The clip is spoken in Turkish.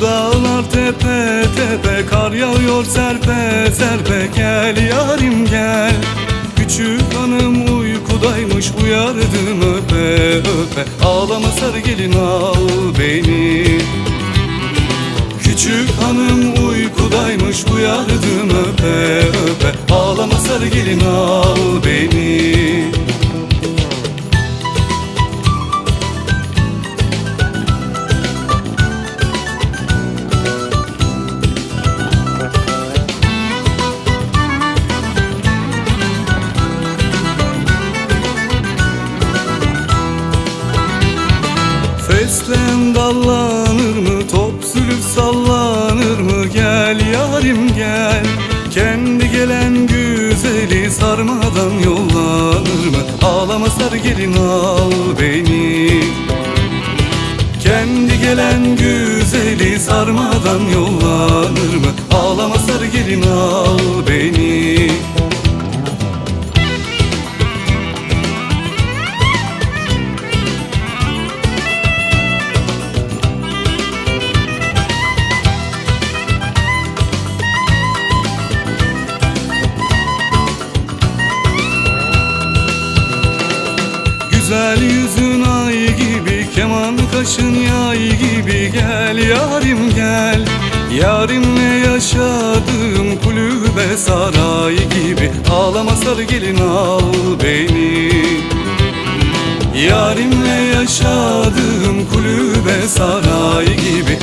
Dağlar tepe tepe Kar yağıyor serpe serpe. Gel yarim gel. Küçük hanım uykudaymış Uyardım öpe öpe. Ağlama sarı gelin al beni. Küçük hanım uykudaymış Uyardım öpe öpe. Ağlama sarı gelin al beni Feslen dallanır mı? Top sülüp sallanır mı? Gel yarim gel. Kendi gelen güzeli sarmadan yollanır mı? Ağlama sar gelin al beni. Kendi gelen güzeli sarmadan yollanır mı? Ağlama sar gelin al Güzel yüzün ay gibi Keman kaşın yay gibi. Gel yarim gel Yarimle yaşadığım kulübe saray gibi. Ağlama sarı gelin al beni. Yarimle yaşadığım kulübe saray gibi